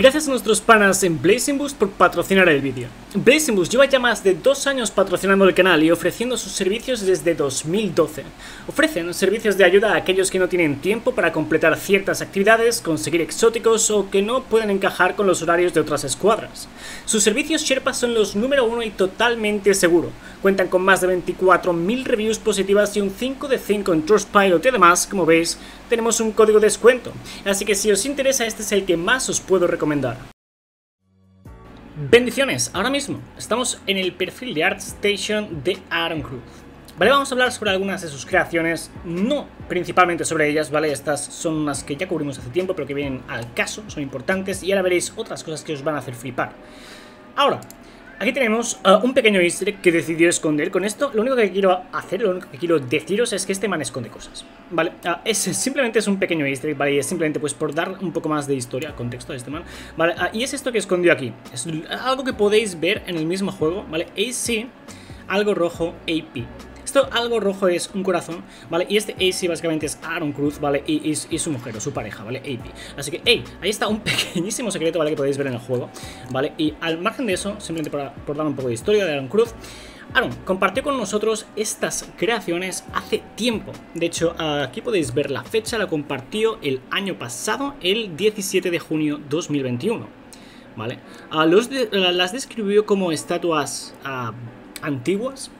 Gracias a nuestros panas en Blazing Boost por patrocinar el vídeo. Blazing Boost lleva ya más de dos años patrocinando el canal y ofreciendo sus servicios desde 2012. Ofrecen servicios de ayuda a aquellos que no tienen tiempo para completar ciertas actividades, conseguir exóticos o que no pueden encajar con los horarios de otras escuadras. Sus servicios Sherpa son los número uno y totalmente seguro. Cuentan con más de 24.000 reviews positivas y un 5 de 5 en Trustpilot y además, como veis, tenemos un código de descuento. Así que si os interesa este es el que más os puedo recomendar. Bendiciones, ahora mismo estamos en el perfil de ArtStation de Aaron Cruz. Vale, vamos a hablar sobre algunas de sus creaciones, no principalmente sobre ellas, ¿vale? Estas son unas que ya cubrimos hace tiempo, pero que vienen al caso, son importantes, y ahora veréis otras cosas que os van a hacer flipar. Ahora, Aquí tenemos un pequeño easter que decidió esconder. Con esto, lo único que quiero hacer, lo único que quiero deciros es que este man esconde cosas. ¿Vale? Uh, es, simplemente es un pequeño easter ¿vale? Y es simplemente pues por dar un poco más de historia, contexto a este man. ¿Vale? Uh, y es esto que escondió aquí. Es algo que podéis ver en el mismo juego, ¿vale? AC, algo rojo, AP. Esto algo rojo es un corazón, ¿vale? Y este AC básicamente es Aaron Cruz, ¿vale? Y, su mujer o su pareja, ¿vale? AP. Así que, hey, ahí está un pequeñísimo secreto, ¿vale? Que podéis ver en el juego, ¿vale? Y al margen de eso, simplemente por, dar un poco de historia de Aaron Cruz, Aaron compartió con nosotros estas creaciones hace tiempo. De hecho, aquí podéis ver la fecha, la compartió el año pasado, el 17 de junio 2021. ¿Vale? los las describió como estatuas ah, antiguas,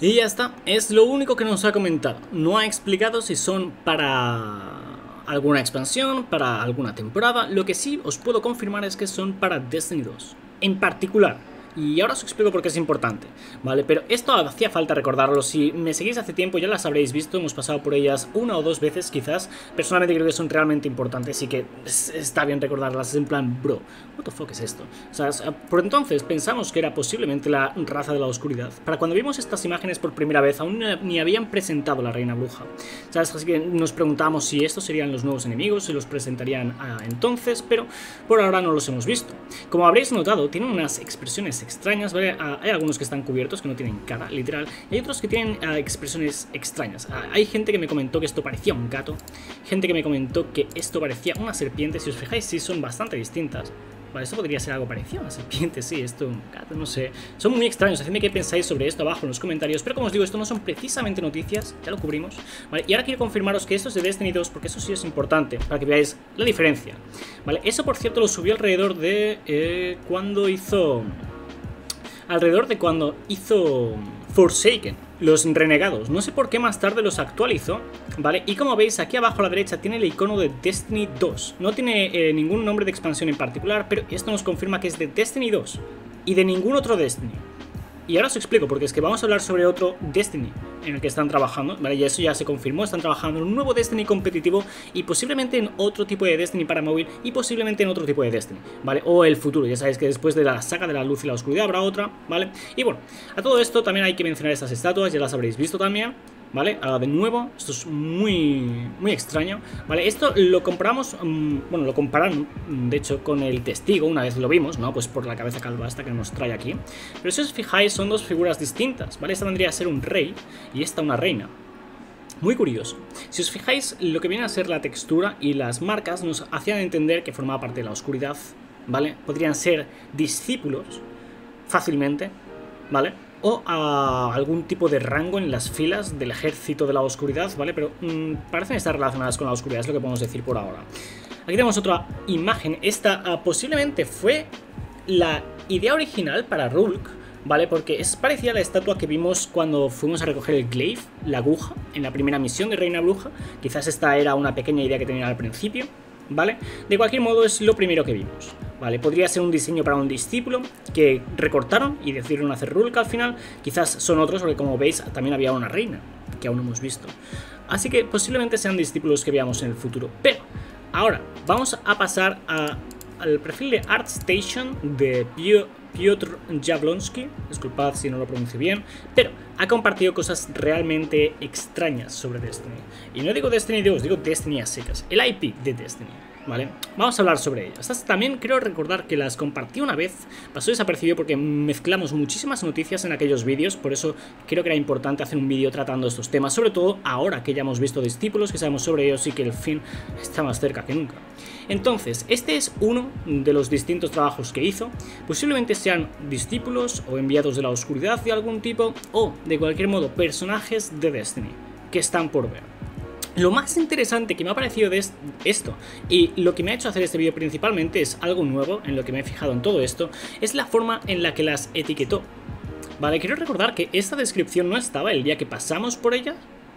y ya está, es lo único que nos ha comentado. No ha explicado si son para alguna expansión, para alguna temporada. Lo que sí os puedo confirmar es que son para Destiny 2. En particular, y ahora os explico por qué es importante, ¿vale? Pero esto hacía falta recordarlo, si me seguís hace tiempo ya las habréis visto, hemos pasado por ellas una o dos veces quizás, personalmente creo que son realmente importantes y que está bien recordarlas, es en plan, bro, what the fuck es esto? O sea, por entonces pensamos que era posiblemente la raza de la oscuridad. Para cuando vimos estas imágenes por primera vez, aún ni habían presentado la reina bruja, ¿sabes? Así que nos preguntábamos si estos serían los nuevos enemigos, si los presentarían entonces, pero por ahora no los hemos visto. Como habréis notado, tienen unas expresiones extrañas, ¿vale? Ah, hay algunos que están cubiertos, que no tienen cara, literal, y hay otros que tienen ah, expresiones extrañas. Ah, hay gente que me comentó que esto parecía un gato, gente que me comentó que esto parecía una serpiente, si os fijáis, sí son bastante distintas. Vale, esto podría ser algo parecido a una serpiente, sí, esto, un gato, no sé. Son muy extraños, hacedme que pensáis sobre esto abajo en los comentarios. Pero como os digo, esto no son precisamente noticias, ya lo cubrimos. Vale, y ahora quiero confirmaros que esto es de Destiny 2, porque eso sí es importante, para que veáis la diferencia. Vale, eso por cierto lo subió alrededor de... Eh, cuando hizo alrededor de cuando hizo Forsaken, los renegados. No sé por qué más tarde los actualizó, ¿vale? Y como veis, aquí abajo a la derecha tiene el icono de Destiny 2. No tiene eh, ningún nombre de expansión en particular, pero esto nos confirma que es de Destiny 2 y de ningún otro Destiny. Y ahora os explico, porque es que vamos a hablar sobre otro Destiny en el que están trabajando, ¿vale? Y eso ya se confirmó, están trabajando en un nuevo Destiny competitivo y posiblemente en otro tipo de Destiny para móvil y posiblemente en otro tipo de Destiny, ¿vale? O el futuro, ya sabéis que después de la saga de la luz y la oscuridad habrá otra, ¿vale? Y bueno, a todo esto también hay que mencionar estas estatuas, ya las habréis visto también, ¿vale? Ahora de nuevo, esto es muy, muy extraño, ¿vale? Esto lo comparamos, mm, bueno, lo comparan, de hecho, con el testigo, una vez lo vimos, ¿no? Pues por la cabeza calva esta que nos trae aquí. Pero si os fijáis, son dos figuras distintas, ¿vale? Esta vendría a ser un rey y esta una reina. Muy curioso. Si os fijáis, lo que viene a ser la textura y las marcas nos hacían entender que formaba parte de la oscuridad, ¿vale? Podrían ser discípulos fácilmente, ¿vale? O a algún tipo de rango en las filas del ejército de la oscuridad, ¿vale? Pero mmm, parecen estar relacionadas con la oscuridad, es lo que podemos decir por ahora. Aquí tenemos otra imagen. Esta ah, posiblemente fue la idea original para Rulk, ¿vale? Porque es parecida a la estatua que vimos cuando fuimos a recoger el glaive, la aguja, en la primera misión de Reina Bruja. Quizás esta era una pequeña idea que tenía al principio, ¿vale? De cualquier modo es lo primero que vimos. ¿Vale? Podría ser un diseño para un discípulo que recortaron y decidieron hacer Rulka al final. Quizás son otros, porque como veis también había una reina, que aún no hemos visto. Así que posiblemente sean discípulos que veamos en el futuro. Pero ahora vamos a pasar al perfil de ArtStation de Piotr Jablonski, disculpad si no lo pronuncio bien, pero ha compartido cosas realmente extrañas sobre Destiny. Y no digo Destiny 2, digo Destiny a secas, el IP de Destiny. ¿Vale? Vamos a hablar sobre ellas. También creo recordar que las compartí una vez, pasó desapercibido porque mezclamos muchísimas noticias en aquellos vídeos, por eso creo que era importante hacer un vídeo tratando estos temas, sobre todo ahora que ya hemos visto discípulos, que sabemos sobre ellos y que el fin está más cerca que nunca. Entonces, este es uno de los distintos trabajos que hizo, posiblemente sean discípulos o enviados de la oscuridad de algún tipo, o de cualquier modo personajes de Destiny, que están por ver. Lo más interesante que me ha parecido de esto, y lo que me ha hecho hacer este vídeo principalmente es algo nuevo en lo que me he fijado en todo esto, es la forma en la que las etiquetó. Vale, quiero recordar que esta descripción no estaba el día que pasamos por ella,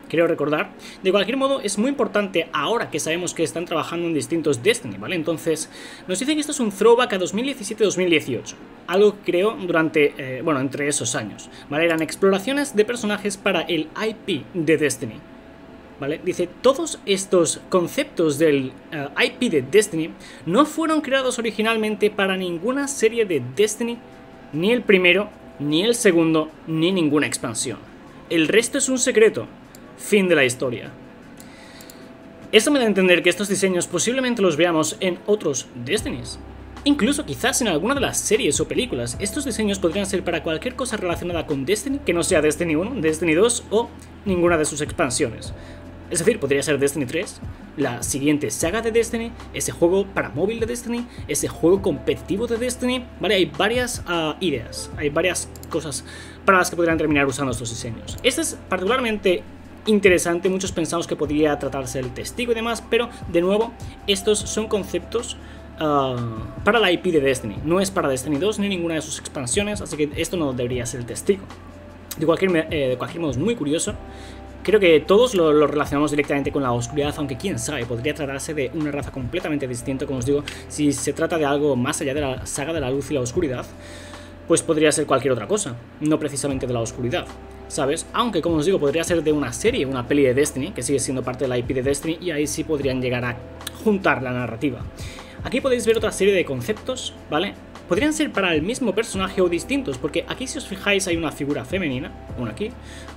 quiero recordar. De cualquier modo, es muy importante ahora que sabemos que están trabajando en distintos Destiny, ¿vale? Entonces, nos dicen que esto es un throwback a 2017-2018. Algo que creó durante, eh, bueno, entre esos años, ¿vale? Eran exploraciones de personajes para el IP de Destiny. ¿Vale? Dice, todos estos conceptos del eh, IP de Destiny no fueron creados originalmente para ninguna serie de Destiny, ni el primero, ni el segundo, ni ninguna expansión. El resto es un secreto. Fin de la historia. Esto me da a entender que estos diseños posiblemente los veamos en otros Destinies. Incluso quizás en alguna de las series o películas, estos diseños podrían ser para cualquier cosa relacionada con Destiny que no sea Destiny 1, Destiny 2 o ninguna de sus expansiones. Es decir, podría ser Destiny 3, la siguiente saga de Destiny, ese juego para móvil de Destiny, ese juego competitivo de Destiny. Vale, hay varias ah, ideas, hay varias cosas para las que podrían terminar usando estos diseños. Este es particularmente interesante, muchos pensamos que podría tratarse del testigo y demás, pero de nuevo, estos son conceptos ah, para la IP de Destiny, no es para Destiny 2 ni ninguna de sus expansiones, así que esto no debería ser el testigo. De cualquier, eh, de cualquier modo es muy curioso Creo que todos lo, relacionamos directamente con la oscuridad, aunque quién sabe, podría tratarse de una raza completamente distinta, como os digo, si se trata de algo más allá de la saga de la luz y la oscuridad, pues podría ser cualquier otra cosa, no precisamente de la oscuridad. ¿Sabes? Aunque, como os digo, podría ser de una serie, una peli de Destiny, que sigue siendo parte de la IP de Destiny, y ahí sí podrían llegar a juntar la narrativa. Aquí podéis ver otra serie de conceptos, ¿vale? podrían ser para el mismo personaje o distintos, porque aquí si os fijáis hay una figura femenina, una aquí,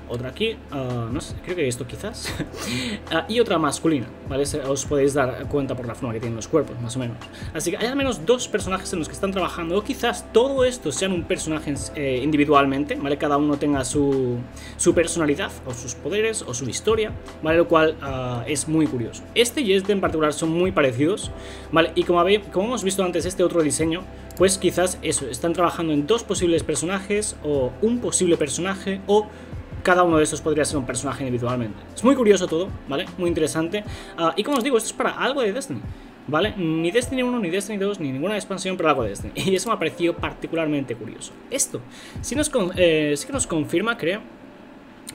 otra aquí, ah, no sé, creo que esto quizás, ah, y otra masculina, ¿vale? Os podéis dar cuenta por la forma que tienen los cuerpos, más o menos. Así que hay al menos dos personajes en los que están trabajando, o quizás todo esto sean un personaje eh, individualmente, ¿vale? Cada uno tenga su, su, personalidad, o sus poderes, o su historia, ¿vale? Lo cual ah, es muy curioso. Este y este en particular son muy parecidos, ¿vale? Y como, como hemos visto antes, este otro diseño pues quizás eso, están trabajando en dos posibles personajes o un posible personaje o cada uno de estos podría ser un personaje individualmente. Es muy curioso todo, ¿vale? Muy interesante. Ah, y como os digo, esto es para algo de Destiny. ¿Vale? Ni Destiny 1, ni Destiny 2, ni ninguna expansión, pero algo de Destiny. Y eso me ha parecido particularmente curioso. Esto sí, nos, eh, sí que nos confirma, creo,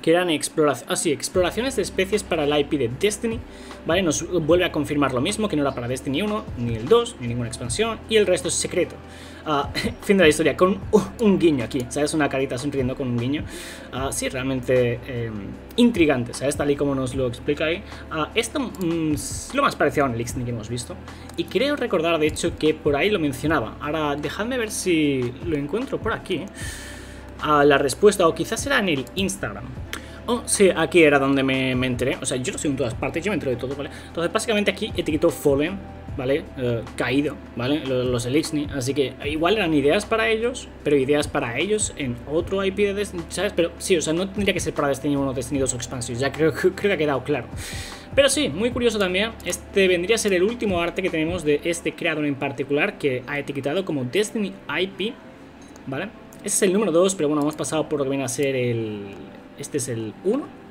que eran exploraciones, ah, exploraciones de especies para el IP de Destiny, ¿vale? Nos vuelve a confirmar lo mismo, que no era para Destiny 1, ni el 2, ni ninguna expansión, y el resto es secreto. Ah, fin de la historia, con un guiño aquí, ¿sabes? Una carita sonriendo con un guiño. Uh, sí, realmente em, intrigante, ¿sabes? Tal y como nos lo explica ahí. esto mm, es lo más parecido a un Elixir que hemos visto. Y creo recordar, de hecho, que por ahí lo mencionaba. Ahora, dejadme ver si lo encuentro por aquí. la respuesta, o quizás era en el Instagram. Oh, sí, aquí era donde me, enteré. O sea, yo no sé en todas partes, yo me entero de todo, ¿vale? Entonces, básicamente aquí etiquetó Fallen, ¿vale? Eh, caído, ¿vale? Los, Elixni. Así que igual eran ideas para ellos, pero ideas para ellos en otro IP de Destiny, ¿sabes? Pero sí, o sea, no tendría que ser para Destiny 1, Destiny 2 o Expansion. Ya creo, creo que ha quedado claro. Pero sí, muy curioso también. Este vendría a ser el último arte que tenemos de este creador en particular que ha etiquetado como Destiny IP, ¿vale? Ese es el número 2, pero bueno, hemos pasado por lo que viene a ser el este es el 1.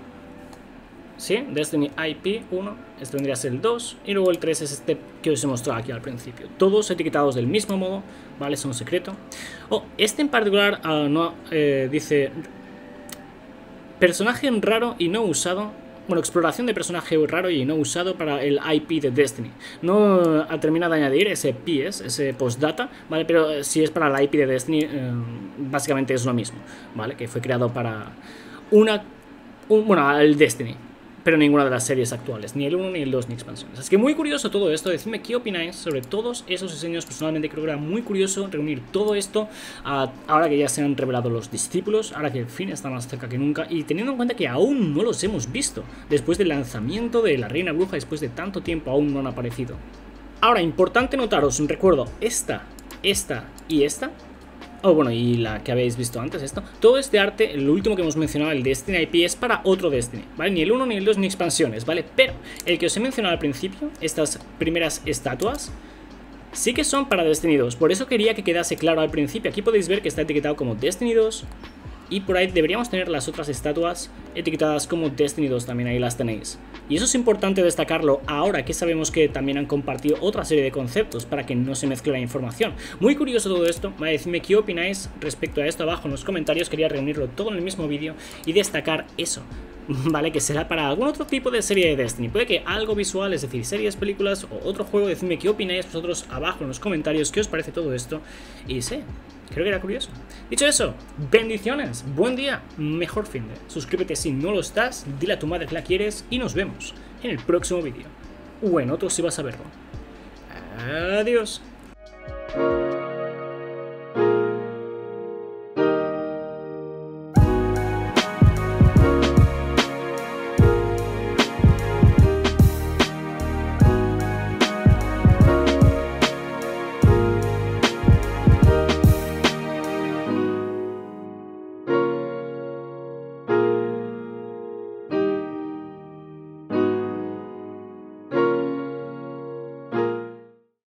¿Sí? Destiny IP 1. Este vendría a ser el 2. Y luego el 3 es este que os he mostrado aquí al principio. Todos etiquetados del mismo modo. ¿Vale? Es un secreto. Oh, este en particular uh, no eh, dice... Personaje raro y no usado bueno, exploración de personaje raro y no usado para el IP de Destiny. No ha terminado de añadir ese PS, ese postdata, ¿vale? Pero si es para el IP de Destiny, eh, básicamente es lo mismo, ¿vale? Que fue creado para una. bueno, el Destiny. Pero ninguna de las series actuales, ni el 1, ni el 2, ni expansiones. Así que muy curioso todo esto. Decidme qué opináis sobre todos esos diseños. Personalmente creo que era muy curioso reunir todo esto ahora que ya se han revelado los discípulos, ahora que el fin está más cerca que nunca. Y teniendo en cuenta que aún no los hemos visto. Después del lanzamiento de la Reina Bruja, después de tanto tiempo, aún no han aparecido. Ahora, importante notaros, recuerdo, esta, esta y esta Oh, bueno, y la que habéis visto antes, esto. Todo este arte, lo último que hemos mencionado, el Destiny IP, es para otro Destiny, ¿vale? Ni el 1, ni el 2, ni expansiones, ¿vale? Pero el que os he mencionado al principio, estas primeras estatuas, sí que son para Destiny 2. Por eso quería que quedase claro al principio. Aquí podéis ver que está etiquetado como Destiny 2, y por ahí deberíamos tener las otras estatuas etiquetadas como Destiny 2, también ahí las tenéis. Y eso es importante destacarlo ahora que sabemos que también han compartido otra serie de conceptos para que no se mezcle la información. Muy curioso todo esto, vale, decidme qué opináis respecto a esto abajo en los comentarios, quería reunirlo todo en el mismo vídeo y destacar eso. ¿vale? Que será para algún otro tipo de serie de Destiny. Puede que algo visual, es decir, series, películas o otro juego, decidme qué opináis vosotros abajo en los comentarios, qué os parece todo esto. Y sé, Creo que era curioso. Dicho eso, bendiciones, buen día, mejor fin de. Suscríbete si no lo estás, dile a tu madre que la quieres y nos vemos en el próximo vídeo. O en otro si vas a verlo. Adiós.